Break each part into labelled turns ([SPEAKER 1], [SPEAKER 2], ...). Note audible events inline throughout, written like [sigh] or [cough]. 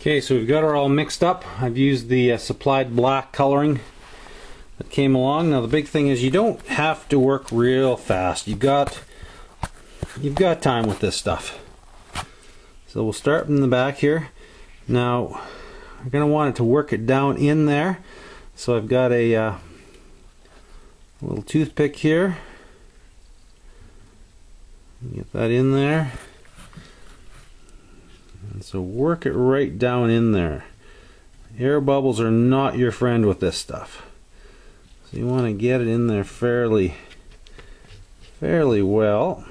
[SPEAKER 1] Okay, so we've got her all mixed up. I've used the uh, supplied black coloring that came along. Now the big thing is you don't have to work real fast. You've got you've got time with this stuff. So we'll start from the back here. Now we're going to want it to work it down in there. So I've got a, uh, a little toothpick here. Get that in there. And so work it right down in there. Air bubbles are not your friend with this stuff. So you want to get it in there fairly fairly well.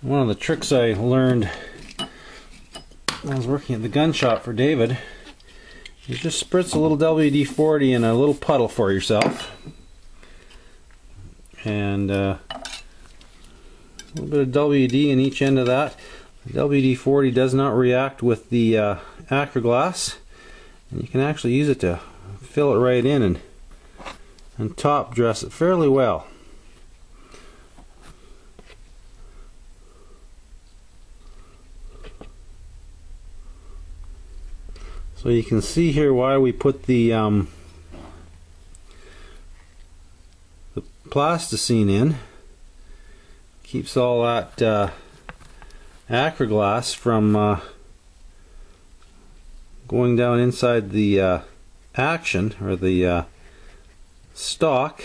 [SPEAKER 1] One of the tricks I learned I was working at the gun shop for David is just spritz a little WD-40 in a little puddle for yourself and uh, a little bit of WD in each end of that. WD-40 does not react with the uh, Acraglas and you can actually use it to fill it right in and, and top dress it fairly well. So you can see here why we put the um, the plasticine in. Keeps all that uh, Acraglas from uh, going down inside the uh, action or the uh, stock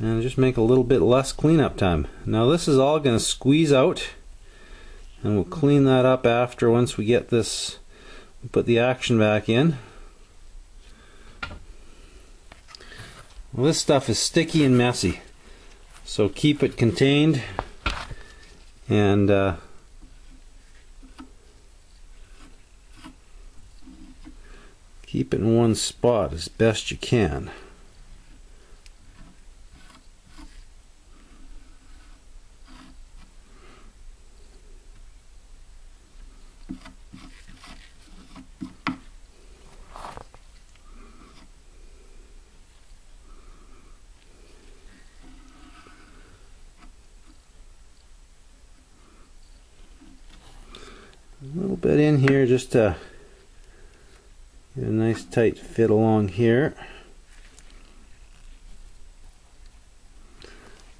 [SPEAKER 1] and just make a little bit less cleanup time. Now this is all going to squeeze out and we'll clean that up after once we get this put the action back in. Well this stuff is sticky and messy. So keep it contained and uh, keep it in one spot as best you can a little bit in here just to get a nice tight fit along here.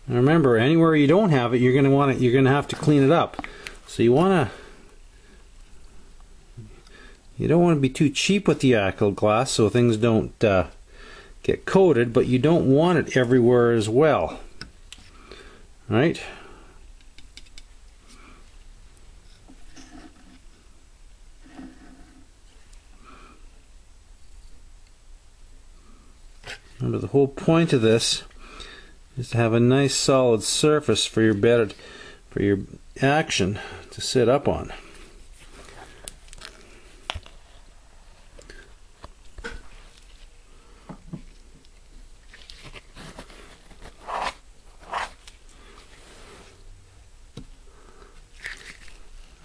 [SPEAKER 1] Now remember, anywhere you don't have it, you're going to want it. You're going to have to clean it up. So you want to. You don't want to be too cheap with the Acraglas so things don't uh, get coated, but you don't want it everywhere as well. All right? Remember the whole point of this is to have a nice solid surface for your bed for your action to sit up on.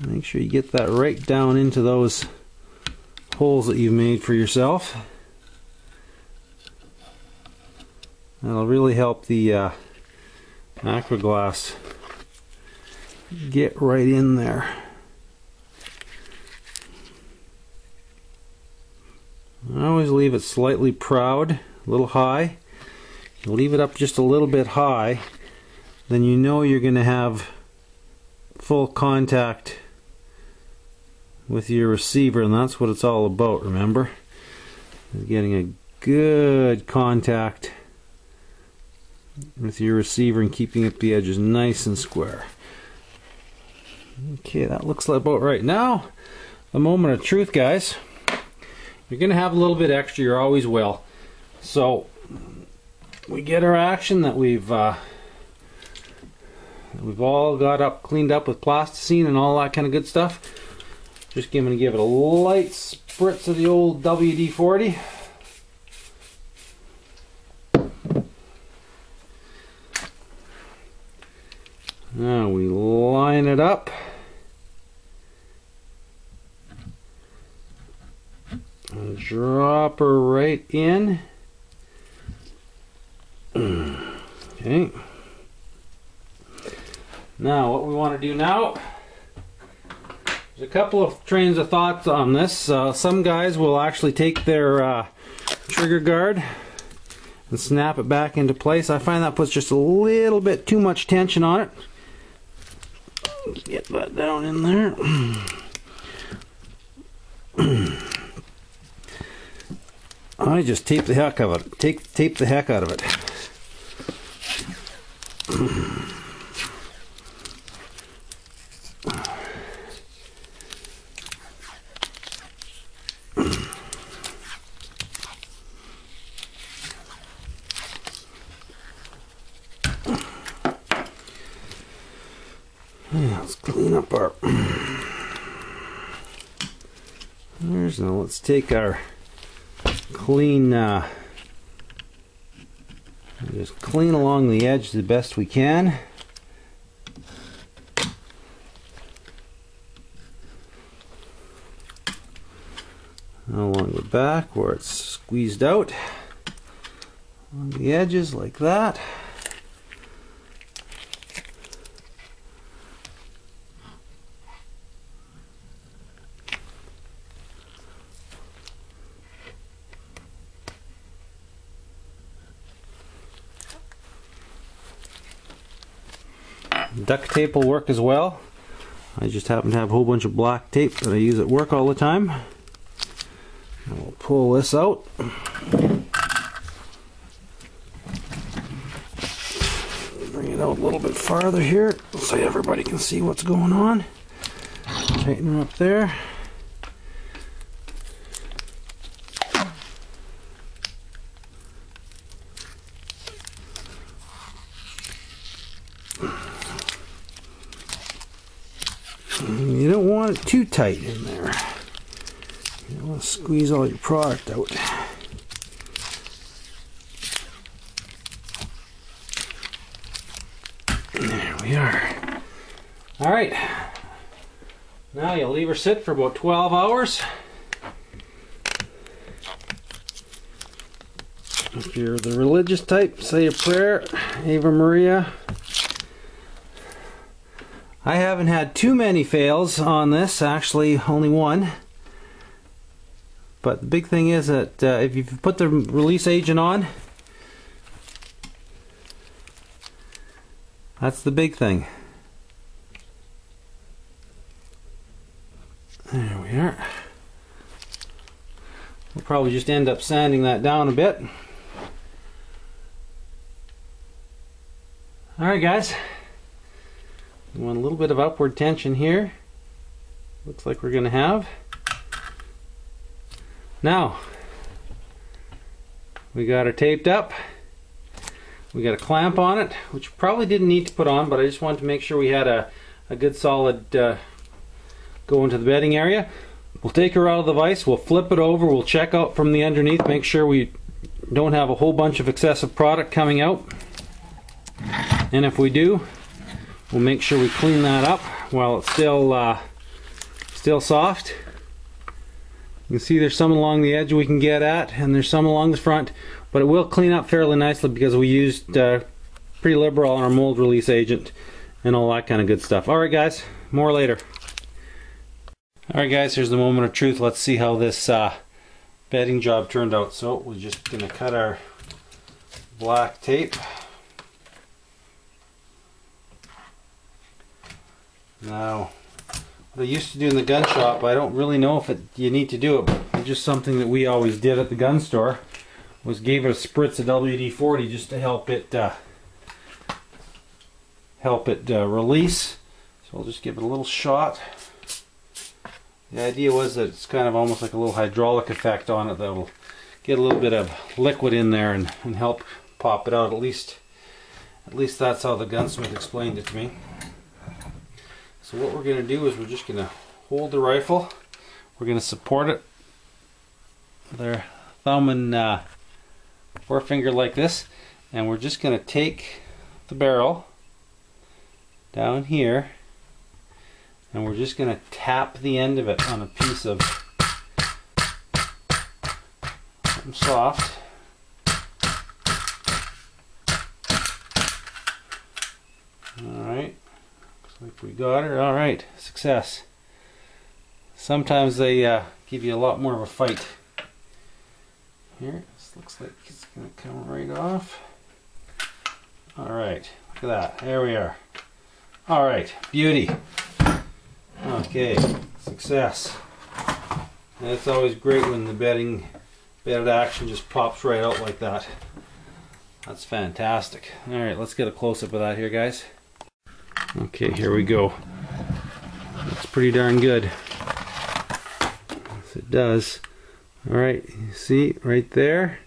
[SPEAKER 1] Make sure you get that right down into those holes that you've made for yourself. That'll really help the uh, Acraglas get right in there. I always leave it slightly proud, a little high. You leave it up just a little bit high, then you know you're going to have full contact with your receiver, and that's what it's all about, remember? Getting a good contact with your receiver and keeping up the edges nice and square. Okay, that looks about right. Now, a moment of truth, guys. You're going to have a little bit extra, you're always will. So, we get our action that we've uh, we've all got up cleaned up with plasticine and all that kind of good stuff. Just going to give it a light spritz of the old WD-40. Now we line it up. And drop her right in. Okay. Now, what we want to do now, there's a couple of trains of thoughts on this. Uh, some guys will actually take their uh, trigger guard and snap it back into place. I find that puts just a little bit too much tension on it. Get that down in there. [clears throat] I just tape the heck of it. Take tape the heck out of it. let's clean up our. There's now. Let's take our clean. Uh, just clean along the edge the best we can. Along the back where it's squeezed out. On the edges like that. Duct tape will work as well. I just happen to have a whole bunch of black tape that I use at work all the time. We'll pull this out. Bring it out a little bit farther here so everybody can see what's going on. Tighten up there. You don't tight in there. You don't want to squeeze all your product out. There we are. All right. Now you'll leave her sit for about 12 hours. If you're the religious type, say a prayer, Ave Maria. I haven't had too many fails on this, actually only one. But the big thing is that uh, if you put the release agent on, that's the big thing. There we are. We'll probably just end up sanding that down a bit. Alright guys, want a little bit of upward tension here. Looks like we're going to have. Now, we got her taped up. We got a clamp on it, which probably didn't need to put on, but I just wanted to make sure we had a, a good solid uh, go into the bedding area. We'll take her out of the vise, we'll flip it over, we'll check out from the underneath, make sure we don't have a whole bunch of excessive product coming out. And if we do, we'll make sure we clean that up while it's still uh, still soft. You can see there's some along the edge we can get at, and there's some along the front, but it will clean up fairly nicely because we used uh, pretty liberal on our mold release agent and all that kind of good stuff. Alright guys, more later. Alright guys, here's the moment of truth. Let's see how this uh, bedding job turned out. So we're just going to cut our black tape. Now, what I used to do in the gun shop, I don't really know if it, you need to do it, but just something that we always did at the gun store was gave it a spritz of WD-40 just to help it uh, help it uh, release. So I'll just give it a little shot. The idea was that it's kind of almost like a little hydraulic effect on it that'll get a little bit of liquid in there and, and help pop it out. At least, at least that's how the gunsmith explained it to me. So what we're going to do is we're just going to hold the rifle. We're going to support it with our thumb and uh, forefinger like this. And we're just going to take the barrel down here and we're just going to tap the end of it on a piece of them soft. Alright, we got it. Alright, success. Sometimes they uh, give you a lot more of a fight. Here, this looks like it's going to come right off. Alright, look at that. There we are. Alright, beauty. Okay, success. And it's always great when the bedding, bedded action just pops right out like that. That's fantastic. Alright, let's get a close-up of that here, guys. Okay, here we go. Looks pretty darn good. Yes, it does. Alright, see right there?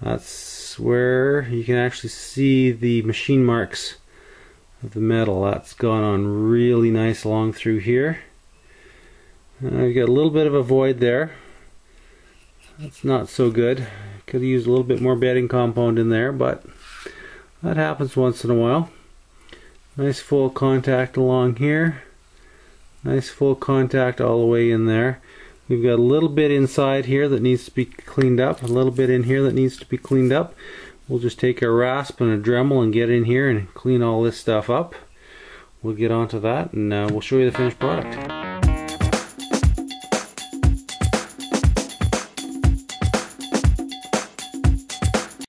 [SPEAKER 1] That's where you can actually see the machine marks of the metal. That's gone on really nice along through here. Uh, I've got a little bit of a void there. That's not so good. Could used a little bit more bedding compound in there, but that happens once in a while. Nice full contact along here. Nice full contact all the way in there. We've got a little bit inside here that needs to be cleaned up. A little bit in here that needs to be cleaned up. We'll just take a rasp and a Dremel and get in here and clean all this stuff up. We'll get onto that and uh, we'll show you the finished product.